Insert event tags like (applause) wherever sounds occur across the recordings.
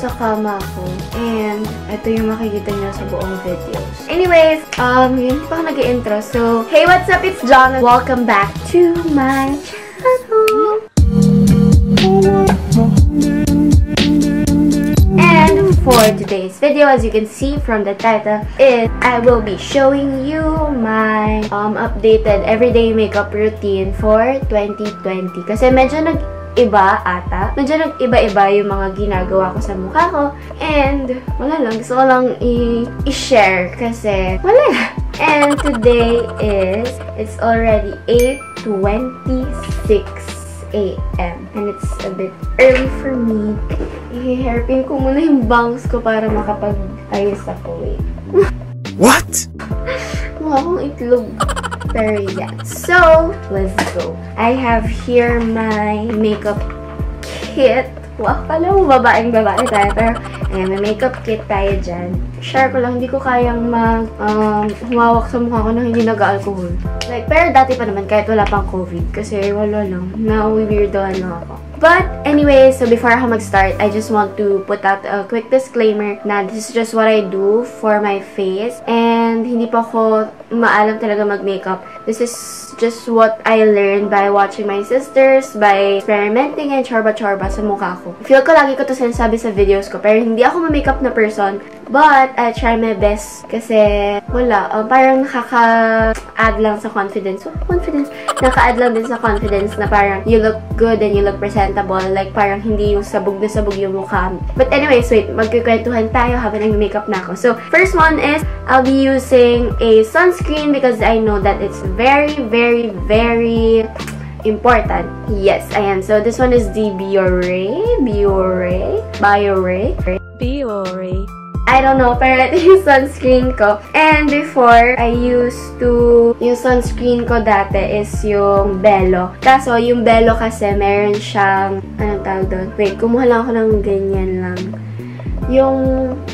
sa kama ko. And, ito yung makikita niyo sa buong videos. Anyways, um, yun pa ako nag-intro. So, hey, what's up? It's John. Welcome back to my channel. And for today's video, as you can see from the title, is I will be showing you my um, updated everyday makeup routine for 2020. Kasi medyo nag iba ata. Medyo nag-iba-iba yung mga ginagawa ko sa mukha ko. And, wala lang. Gusto ko lang i-share kasi wala na. And today is, it's already 8.26 a.m. And it's a bit early for me. I-hairpin ko muna yung bangs ko para makapag-ayos ako. Wait. What? Mukha akong itlog. Pero yeah. So, let's go. I have here my makeup kit. Wow, pala mo babaeng babae tayo. Pero, ayan, may makeup kit tayo dyan. Share ko lang, hindi ko kayang mag, um, humawak sa mukha ko nang hindi nag-alcohol. Like, pero dati pa naman, kahit wala pang COVID. Kasi wala lang. Na-weirdoan lang ako. But anyway, so before ako mag-start, I just want to put out a quick disclaimer na this is just what I do for my face. And hindi pa ako maalam talaga mag-makeup. This is just what I learned by watching my sisters, by experimenting and chorba-chorba sa mukha ko. Feel ko lagi ko to sinasabi sa videos ko, pero hindi ako ma-makeup na person. But, I try my best kasi wala, uh, parang nakaka-add lang sa confidence. Oh, confidence. Naka-add lang din sa confidence na parang you look good and you look presentable. Like, parang hindi yung sabog na sabog yung mukha. But anyways, wait, magkikwentuhan tayo habang nag-makeup na ako. So, first one is, I'll be using a sunscreen because I know that it's very, very, very important. Yes, ayan. So, this one is the Biore. Biore. Biore. Biore. I don't know, pero ito yung sunscreen ko. And before, I used to, yung sunscreen ko dati is yung Bello. Kaso, yung Bello kasi, meron siyang, anong tawag doon? Wait, kumuha lang ako ng ganyan lang. Yung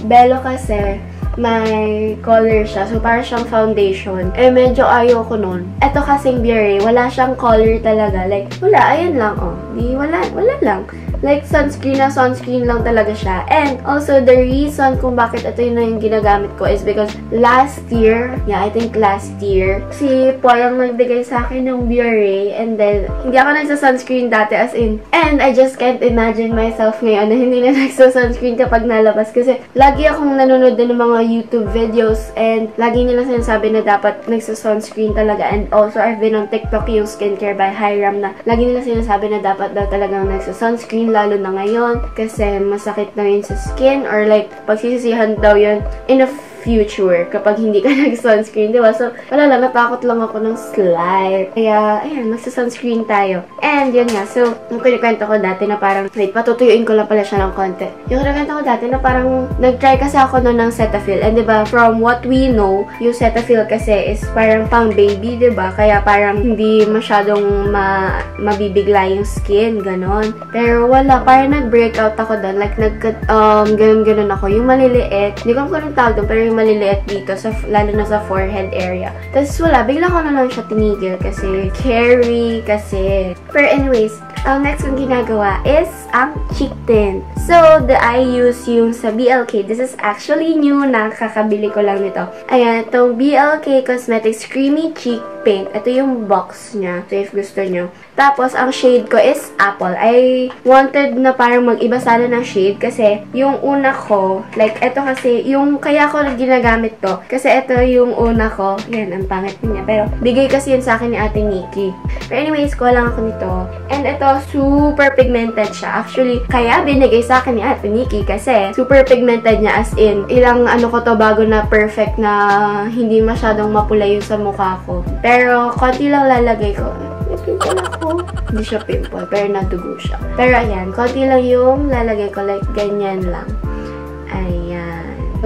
Bello kasi, may color siya. So, para siyang foundation. Eh, medyo ayaw ko nun. Ito kasing Biore, wala siyang color talaga. Like, wala, ayan lang, oh. Di, wala, wala lang. Like, sunscreen na sunscreen lang talaga siya. And also, the reason kung bakit ito yun na yung ginagamit ko is because last year, yeah, I think last year, si Poyang nagbigay sa akin ng Biore and then, hindi ako nagsa-sunscreen dati as in. And I just can't imagine myself ngayon na hindi na nagsa-sunscreen kapag nalabas kasi lagi akong nanonood din ng mga YouTube videos and lagi nila sinasabi na dapat nagsa-sunscreen talaga. And also, I've been on TikTok yung skincare by Hiram na lagi nila sinasabi na dapat daw talagang nagsa-sunscreen lalo na ngayon kasi masakit na yun sa skin or like pagsisisihan daw yun in a future kapag hindi ka (laughs) nag-sunscreen, di ba? So, wala lang, natakot lang ako ng slide. Kaya, ayan, magsa-sunscreen tayo. And, yun nga, so, yung kinikwento ko dati na parang, wait, patutuyuin ko lang pala siya ng konti. Yung kinikwento ko dati na parang, nag-try kasi ako noon ng Cetaphil. And, di ba, from what we know, yung Cetaphil kasi is parang pang baby, di ba? Kaya parang hindi masyadong ma mabibigla yung skin, ganon. Pero wala, parang nag-breakout ako doon. Like, nag, um, ganon-ganon ako. Yung maliliit, hindi ko kung tawag doon, pero yung maliliit dito, sa, lalo na sa forehead area. Tapos wala, bigla ko na lang siya tinigil kasi carry, kasi... Pero anyways, ang next kong ginagawa is ang cheek tint. So, the I use yung sa BLK. This is actually new na kakabili ko lang nito. Ayan, itong BLK Cosmetics Creamy Cheek Paint. Ito yung box niya. So, if gusto nyo. Tapos, ang shade ko is Apple. I wanted na parang mag-iba sana ng shade kasi yung una ko, like, ito kasi, yung kaya ko ginagamit to. Kasi ito yung una ko. Yan, ang pangit niya. Pero, bigay kasi yun sa akin ni Ate Nikki. Pero anyways, ko lang ako nito. And ito, super pigmented siya. Actually, kaya binigay sa akin ni Ate Nikki kasi super pigmented niya as in, ilang ano ko to bago na perfect na hindi masyadong mapula yung sa mukha ko. Pero, konti lang lalagay ko. May pimple ako. Hindi siya pimple, pero nadugo siya. Pero ayan, konti lang yung lalagay ko. Like, ganyan lang.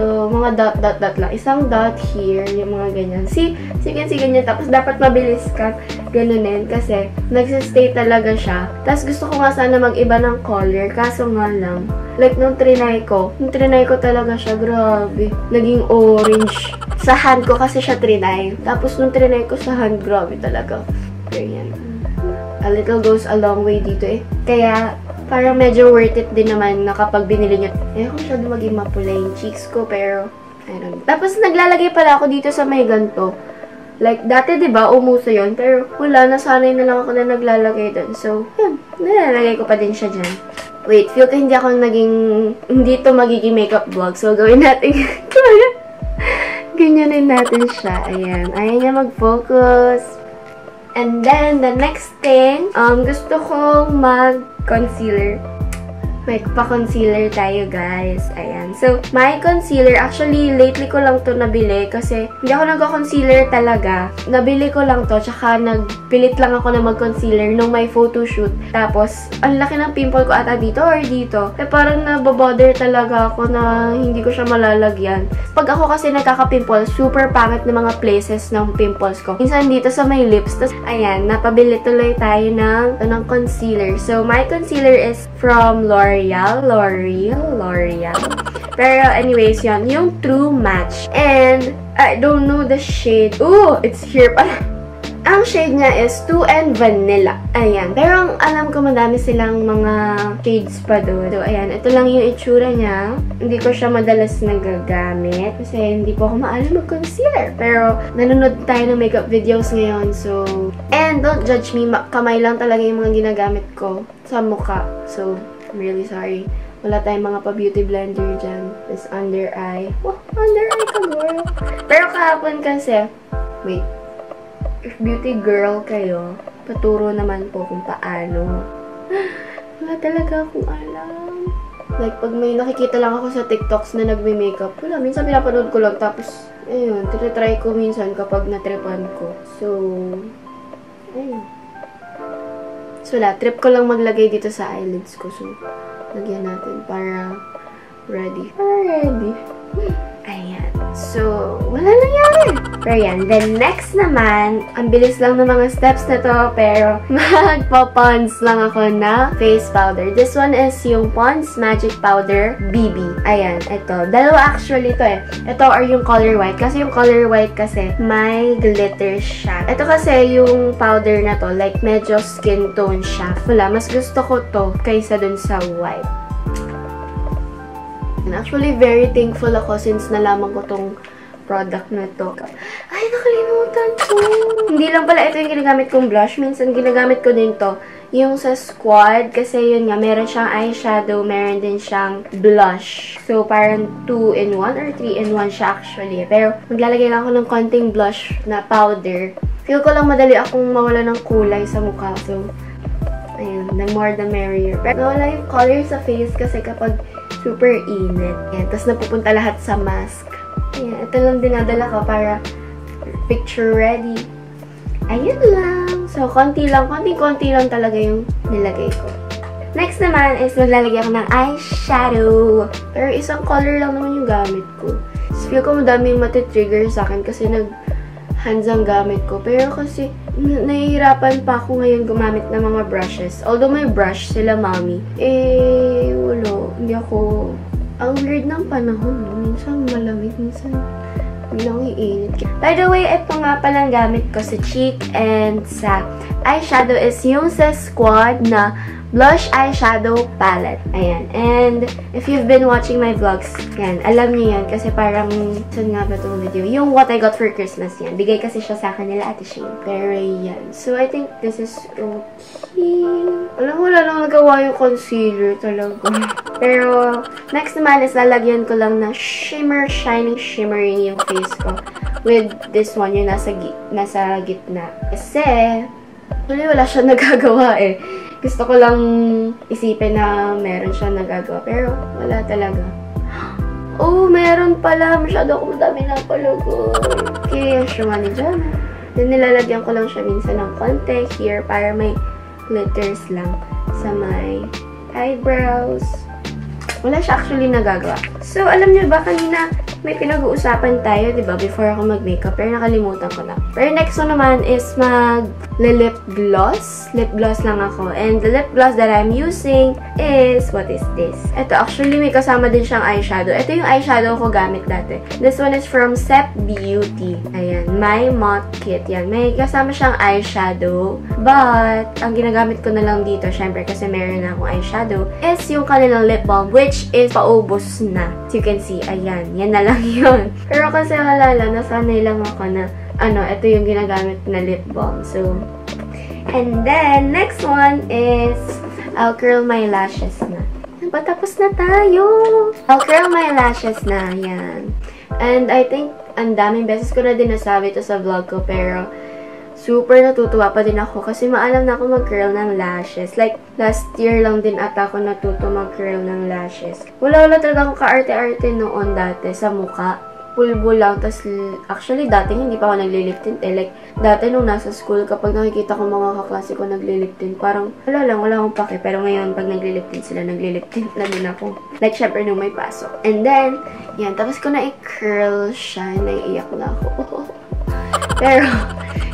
So, mga dot, dot, dot lang. Isang dot here, yung mga ganyan. See, sige, sige ganyan. Tapos, dapat mabilis ka ganunin kasi nagsistay talaga siya. Tapos, gusto ko nga sana mag-iba ng color. Kaso nga lang, like, nung trinay ko, nung trinay ko talaga siya, grabe. Naging orange. Sa hand ko kasi siya trinay. Tapos, nung trinay ko sa hand, grabe talaga. Ganyan. A little goes a long way dito eh. Kaya, parang medyo worth it din naman na kapag binili nyo. Eh, ako masyado maging mapula yung cheeks ko, pero, know. Tapos, naglalagay pala ako dito sa may ganito. Like, dati, di ba umuso yon Pero, wala, nasanay na lang ako na naglalagay doon. So, yun, nilalagay ko pa din siya dyan. Wait, feel ko hindi ako naging, hindi to magiging makeup vlog. So, gawin natin, (laughs) ganyanin natin siya. Ayan, ayaw niya mag-focus. And then, the next thing, um, gusto kong mag-concealer. May pa-concealer tayo, guys. Ayan. So, my concealer, actually, lately ko lang to nabili kasi hindi ako nagko-concealer talaga. Nabili ko lang to, tsaka nagpilit lang ako na mag-concealer nung may photo shoot. Tapos, ang laki ng pimple ko ata dito or dito. Eh, parang nababother talaga ako na hindi ko siya malalagyan. Pag ako kasi nagkaka-pimple, super pangit ng mga places ng pimples ko. Minsan dito sa may lips. Tapos, ayan, napabili tuloy tayo ng, ng concealer. So, my concealer is from L'Oreal. L'Oreal, L'Oreal, L'Oreal. Pero anyways, yon yung True Match. And, I don't know the shade. Ooh, it's here pala. Ang shade niya is 2 and Vanilla. Ayan. Pero ang alam ko madami silang mga shades pa doon. So, ayan. Ito lang yung itsura niya. Hindi ko siya madalas nagagamit. Kasi hindi po ako maalam mag-concealer. Pero, nanonood tayo ng makeup videos ngayon. So, and don't judge me. Kamay lang talaga yung mga ginagamit ko sa mukha. So, I'm really sorry. Wala tayong mga pa-beauty blender dyan. This under eye. Oh, under eye ka, girl. Pero kahapon kasi, wait. If beauty girl kayo, paturo naman po kung paano. (gasps) Wala talaga akong alam. Like, pag may nakikita lang ako sa TikToks na nagme-makeup, wala, minsan pinapanood ko lang. Tapos, ayun, try ko minsan kapag natripan ko. So, ayun. So, la, trip ko lang maglagay dito sa eyelids ko. So, lagyan natin para ready. Para ready. Ayan. So, wala nangyari. Pero yan. Then, next naman, ang bilis lang ng mga steps na to, pero (laughs) magpa-pons lang ako na face powder. This one is yung Pond's Magic Powder BB. Ayan, ito. Dalawa actually to eh. Ito or yung color white. Kasi yung color white kasi, may glitter siya. Ito kasi yung powder na to, like medyo skin tone siya. Wala, mas gusto ko to kaysa dun sa white. And actually, very thankful ako since nalaman ko tong product na to. Ay, nakalimutan ko! Hindi lang pala ito yung ginagamit kong blush. Minsan, ginagamit ko din to. Yung sa Squad, kasi yun nga, meron siyang eyeshadow, meron din siyang blush. So, parang 2 in 1 or 3 in 1 siya actually. Pero, maglalagay lang ako ng konting blush na powder. Feel ko lang madali akong mawala ng kulay sa mukha. So, ayun, the more the merrier. Pero nawala yung color sa face kasi kapag super init. Ayan, tapos napupunta lahat sa mask. Ayan, ito lang dinadala ko para picture ready. Ayun lang. So, konti lang, konti-konti lang talaga yung nilagay ko. Next naman is maglalagay ako ng eyeshadow. Pero isang color lang naman yung gamit ko. So, feel ko madami yung matitrigger sa akin kasi nag hands ang gamit ko. Pero kasi, nahihirapan pa ako ngayon gumamit ng mga brushes. Although may brush sila, mami. Eh, wala. Hindi ako... Ang weird ng panahon, no? Minsan malamig, minsan bilang iinit. By the way, ito nga palang gamit ko sa cheek and sa eyeshadow is yung sa Squad na blush eyeshadow palette. Ayan. And if you've been watching my vlogs, yan, alam niyo yan. Kasi parang, saan nga ba itong video? Yung what I got for Christmas yan. Bigay kasi siya sa akin nila Ate Shane. Pero yan. So, I think this is okay. Alam mo, wala lang nagawa yung concealer talaga. Pero, next naman is lalagyan ko lang na shimmer, shining, shimmering yung face ko. With this one, yung nasa, nasa gitna. Kasi, actually, wala siya (laughs) nagagawa eh gusto ko lang isipin na meron siya nagagawa. Pero, wala talaga. Oh, meron pala. Masyado ako madami na palagoy. Okay, shumani dyan. Then, nilalagyan ko lang siya minsan ng konti here para may glitters lang sa my eyebrows. Wala siya actually nagagawa. So, alam niyo ba, kanina may pinag-uusapan tayo, di ba, before ako mag-makeup, pero nakalimutan ko na. Pero next one naman is mag-lip gloss. Lip gloss lang ako. And the lip gloss that I'm using is, what is this? Ito, actually, may kasama din siyang eyeshadow. Ito yung eyeshadow ko gamit dati. This one is from Sep Beauty. Ayan, My Matte Kit. Yan, may kasama siyang eyeshadow. But, ang ginagamit ko na lang dito, syempre, kasi meron na akong eyeshadow, is yung kanilang lip balm, which is paubos na. As you can see, ayan, yan na lang (laughs) yun. Pero kasi halala, nasanay lang ako na, ano, ito yung ginagamit na lip balm. So, and then, next one is, I'll curl my lashes na. Patapos na tayo! I'll curl my lashes na, yan. And I think, ang daming beses ko na din nasabi ito sa vlog ko, pero super natutuwa pa din ako kasi maalam na ako mag-curl ng lashes. Like, last year lang din ata ako natuto mag-curl ng lashes. Wala-wala talaga akong kaarte-arte noon dati sa mukha. Pulbo lang. Tapos, actually, dati hindi pa ako naglilip tint eh. Like, dati nung nasa school, kapag nakikita ko mga kaklase ko naglilip tint, parang, wala lang, wala akong pake. Pero ngayon, pag naglilip tint sila, naglilip tint (laughs) na din ako. Like, syempre, nung may pasok. And then, yan, tapos ko na i-curl siya, naiiyak na ako. (laughs) Pero,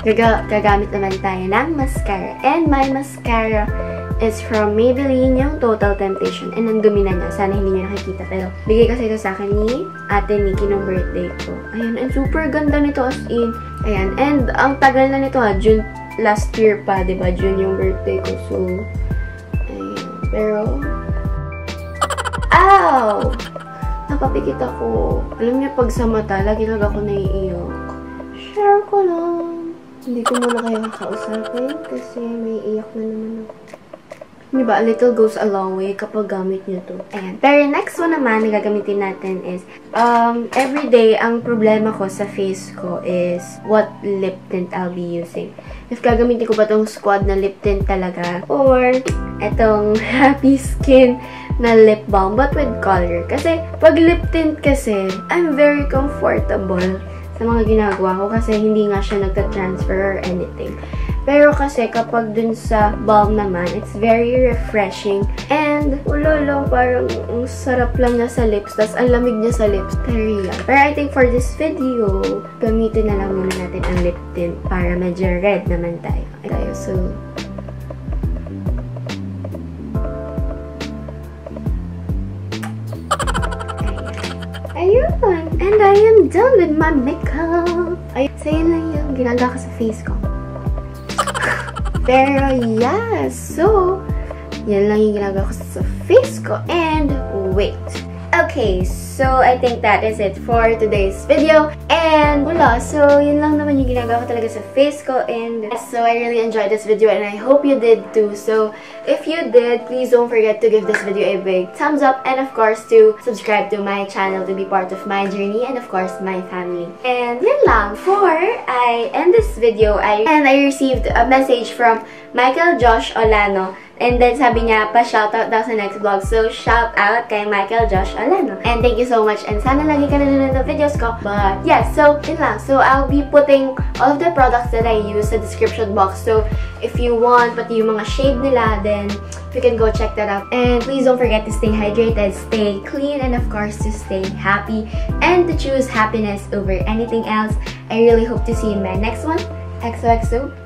gaga gagamit naman tayo ng mascara. And my mascara is from Maybelline, yung Total Temptation. And ang dumi na niya. Sana hindi niyo nakikita. Pero, bigay kasi ito sa akin ni Ate Nikki nung birthday ko. Ayan, and super ganda nito as in. Ayan, and ang tagal na nito ha. June, last year pa, ba diba? June yung birthday ko. So, ayan. Pero, ow! Napapikit ako. Alam niyo, pag sa mata, lagi lang ako naiiyak. Share ko lang. Hindi ko muna kayo kakausapin kasi may iyak na naman ako. Diba, a little goes a long way kapag gamit nyo to. Ayan. Pero next one naman na gagamitin natin is, um, everyday, ang problema ko sa face ko is what lip tint I'll be using. If gagamitin ko ba tong squad na lip tint talaga, or etong (laughs) happy skin na lip balm, but with color. Kasi, pag lip tint kasi, I'm very comfortable sa mga ginagawa ko kasi hindi nga siya nagta-transfer or anything. Pero kasi kapag dun sa balm naman, it's very refreshing. And, wala lang, parang ang sarap lang niya sa lips. Tapos, ang lamig niya sa lips. Pero. Pero I think for this video, gamitin na lang muna natin ang lip tint para medyo red naman tayo. tayo. So, Ayun. And I am done with my makeup. Ay, so yun lang yung ginagawa ko sa face ko. (laughs) Pero yeah, so, yan lang yung ginagawa ko sa face ko. And wait. Okay, so I think that is it for today's video. And wala, so yun lang naman yung ginagawa ko talaga sa face ko. And so I really enjoyed this video and I hope you did too. So if you did, please don't forget to give this video a big thumbs up. And of course, to subscribe to my channel to be part of my journey and of course, my family. And yun lang. Before I end this video, I and I received a message from Michael Josh Olano And then, sabi niya, pa-shoutout daw sa next vlog. So, shout out kay Michael Josh Alano. And thank you so much. And sana lagi ka nanonood ng videos ko. But, yes, yeah, so, yun lang. So, I'll be putting all of the products that I use sa description box. So, if you want, pati yung mga shade nila, then, you can go check that out. And please don't forget to stay hydrated, stay clean, and of course, to stay happy, and to choose happiness over anything else. I really hope to see you in my next one. XOXO.